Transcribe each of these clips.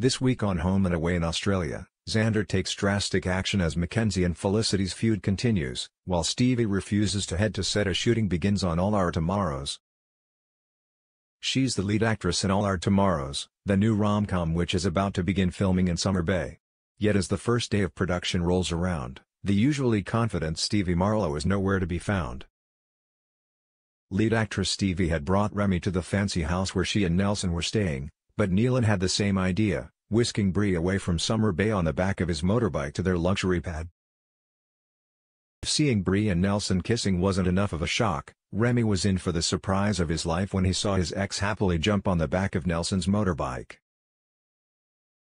This week on Home and Away in Australia, Xander takes drastic action as Mackenzie and Felicity's feud continues, while Stevie refuses to head to set as shooting begins on All Our Tomorrows. She's the lead actress in All Our Tomorrows, the new rom-com which is about to begin filming in Summer Bay. Yet as the first day of production rolls around, the usually confident Stevie Marlowe is nowhere to be found. Lead actress Stevie had brought Remi to the fancy house where she and Nelson were staying, but Neelan had the same idea, whisking Bree away from Summer Bay on the back of his motorbike to their luxury pad. Seeing Bree and Nelson kissing wasn't enough of a shock, Remi was in for the surprise of his life when he saw his ex happily jump on the back of Nelson's motorbike.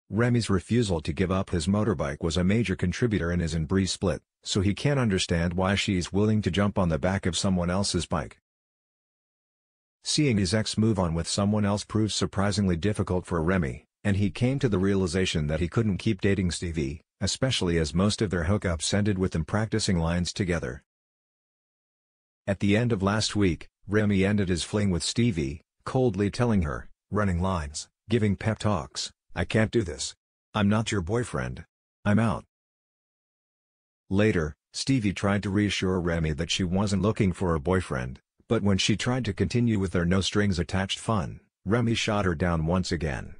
Remi's refusal to give up his motorbike was a major contributor in his and Bree's split, so he can't understand why she's willing to jump on the back of someone else's bike. Seeing his ex move on with someone else proved surprisingly difficult for Remi, and he came to the realization that he couldn't keep dating Stevie, especially as most of their hookups ended with them practicing lines together. At the end of last week, Remi ended his fling with Stevie, coldly telling her, running lines, giving pep talks, I can't do this. I'm not your boyfriend. I'm out. Later, Stevie tried to reassure Remi that she wasn't looking for a boyfriend, but when she tried to continue with their no-strings-attached fun, Remi shot her down once again.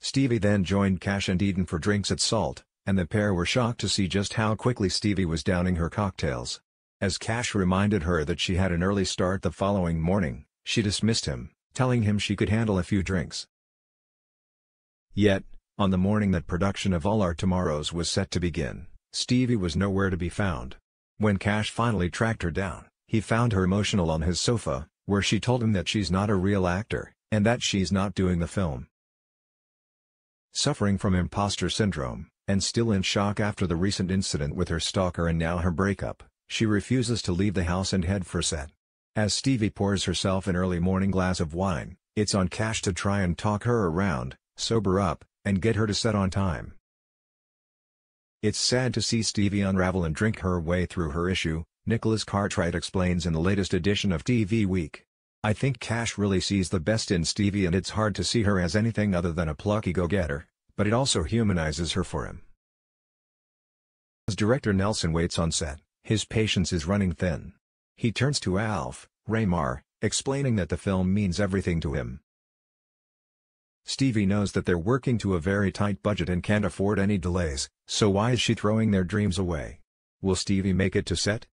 Stevie then joined Cash and Eden for drinks at Salt, and the pair were shocked to see just how quickly Stevie was downing her cocktails. As Cash reminded her that she had an early start the following morning, she dismissed him, telling him she could handle a few drinks. Yet, on the morning that production of All Our Tomorrows was set to begin, Stevie was nowhere to be found. When Cash finally tracked her down, he found her emotional on his sofa, where she told him that she's not a real actor, and that she's not doing the film. Suffering from imposter syndrome, and still in shock after the recent incident with her stalker and now her breakup, she refuses to leave the house and head for set. As Stevie pours herself an early morning glass of wine, it's on Cash to try and talk her around, sober up, and get her to set on time. It's sad to see Stevie unravel and drink her way through her issue, Nicholas Cartwright explains in the latest edition of TV Week. I think Cash really sees the best in Stevie and it's hard to see her as anything other than a plucky go-getter, but it also humanizes her for him. As director Nelson waits on set, his patience is running thin. He turns to Alf, Raymar, explaining that the film means everything to him. Stevie knows that they're working to a very tight budget and can't afford any delays, so why is she throwing their dreams away? Will Stevie make it to set?